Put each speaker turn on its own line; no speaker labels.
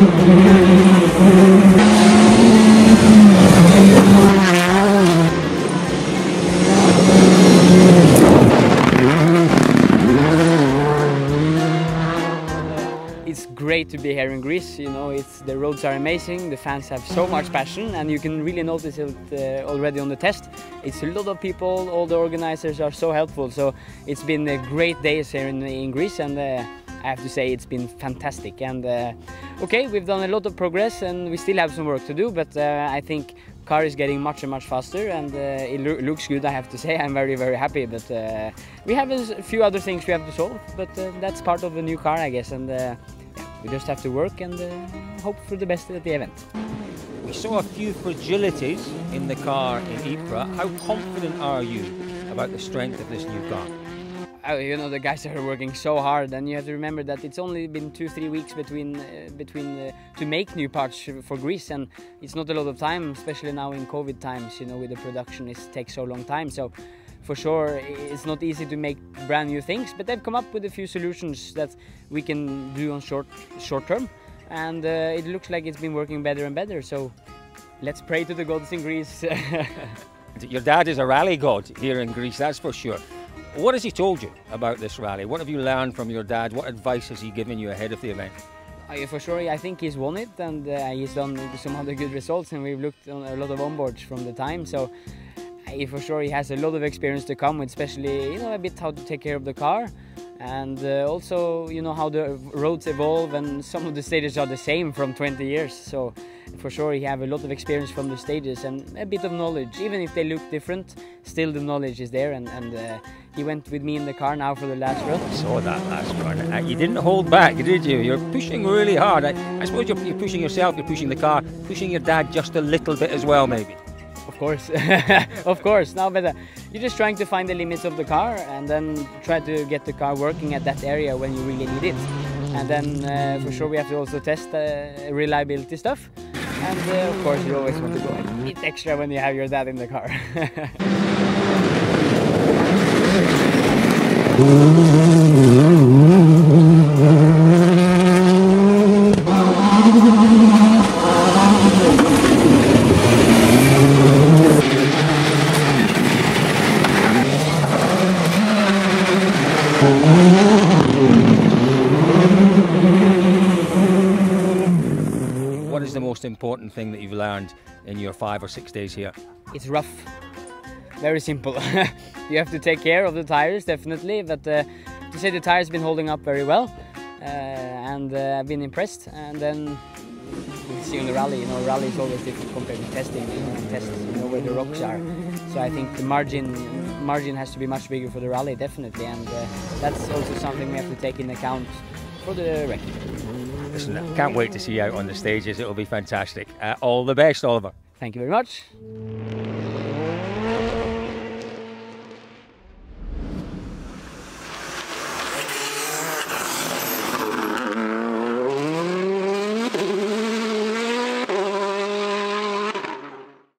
It's great to be here in Greece, you know, it's, the roads are amazing, the fans have so much passion and you can really notice it uh, already on the test. It's a lot of people, all the organizers are so helpful, so it's been a great days here in, in Greece and uh, I have to say it's been fantastic. And uh, okay, we've done a lot of progress, and we still have some work to do. But uh, I think car is getting much and much faster and uh, it lo looks good I have to say I'm very very happy but uh, we have a few other things we have to solve but uh, that's part of a new car I guess and yeah, we just have to work and hope for the best at the event.
We saw a few fragilities in the car in Ypres. How confident are you about the strength of this new car?
Oh, you know the guys are working so hard, and you have to remember that it's only been two three weeks between uh, between uh, to make new parts for Greece, and it's not a lot of time, especially now in COVID times. You know, with the production, it takes so long time. So, for sure, it's not easy to make brand new things, but they've come up with a few solutions that we can do on short short term, and uh, it looks like it's been working better and better. So, let's pray to the gods in Greece.
Your dad is a rally god here in Greece, that's for sure. What has he told you about this rally? What have you learned from your dad? What advice has he given you ahead of the event?
Uh, for sure, I think he's won it and uh, he's done some other good results and we've looked on a lot of onboards from the time. So uh, for sure he has a lot of experience to come with, especially you know a bit how to take care of the car and uh, also you know how the roads evolve and some of the stages are the same from 20 years. So for sure he have a lot of experience from the stages and a bit of knowledge even if they look different still the knowledge is there and, and uh, he went with me in the car now for the last run.
I saw that last run. Uh, you didn't hold back, did you? You're pushing really hard. I, I suppose you're, you're, pushing yourself, you're pushing the car, pushing your dad just a little bit as well, maybe.
Of course, of course. Now, but uh, you're just trying to find the limits of the car and then try to get the car working at that area when you really need it. And then, uh, for sure, we have to also test uh, reliability stuff. And uh, of course, you always want to go a bit extra when you have your dad in the car.
What is the most important thing that you've learned in your five or six days here?
It's rough very simple. you have to take care of the tires definitely, but uh, to say the tires been holding up very well, uh, and uh, I've been impressed. And then you see on the rally, you know, rally is always different compared to testing. You know, test, you know where the rocks are. So I think the margin margin has to be much bigger for the rally definitely, and uh, that's also something we have to take in account for the wreck.
Listen, I can't wait to see you out on the stages. It'll be fantastic. Uh, all the best, Oliver.
Thank you very much.